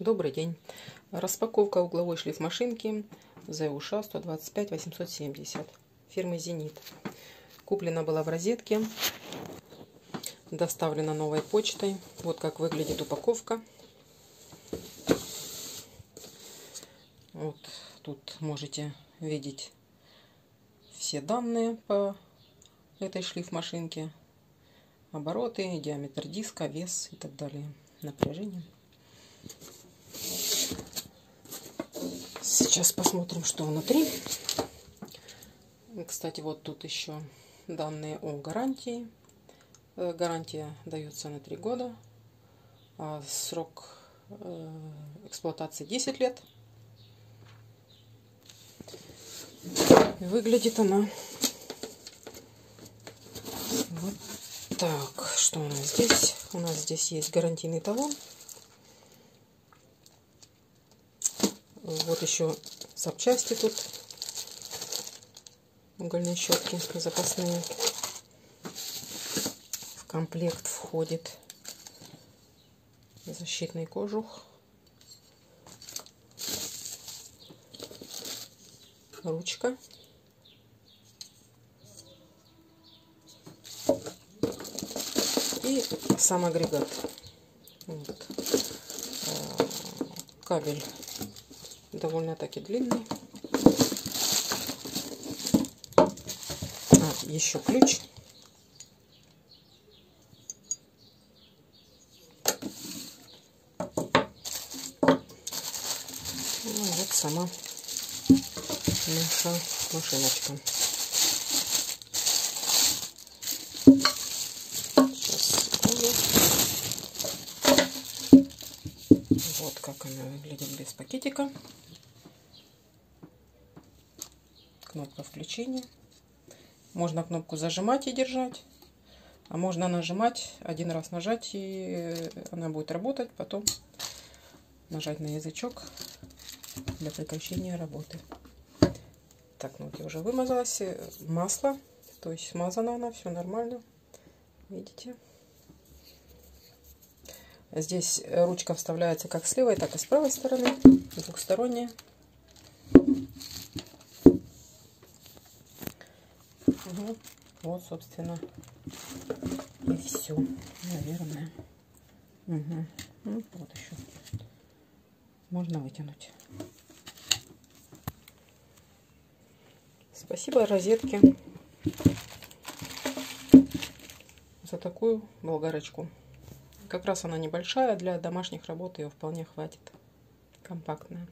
Добрый день. Распаковка угловой шлифмашинки ZUSHA 125 870 фирмы Зенит. Куплена была в розетке, доставлена новой почтой. Вот как выглядит упаковка. Вот тут можете видеть все данные по этой шлифмашинке. Обороты, диаметр диска, вес и так далее. Напряжение. Сейчас посмотрим, что внутри. Кстати, вот тут еще данные о гарантии. Э, гарантия дается на 3 года. А срок э, эксплуатации 10 лет. Выглядит она вот так. Что у нас здесь? У нас здесь есть гарантийный талон. Вот еще запчасти тут. Угольные щетки запасные. В комплект входит защитный кожух. Ручка. И сам агрегат. Вот. Э, кабель довольно-таки длинный. А, еще ключ. Ну, вот сама наша машиночка. Вот как она выглядит без пакетика. Кнопка включения. Можно кнопку зажимать и держать. А можно нажимать, один раз нажать, и она будет работать. Потом нажать на язычок для прекращения работы. Так, ну я уже вымазалась. Масло, то есть смазана она, все нормально. Видите? Здесь ручка вставляется как с левой, так и с правой стороны, двухсторонняя. Угу. Вот, собственно, и все, наверное. Угу. Ну, вот еще. Можно вытянуть. Спасибо розетке за такую болгарочку. Как раз она небольшая, для домашних работ ее вполне хватит. Компактная.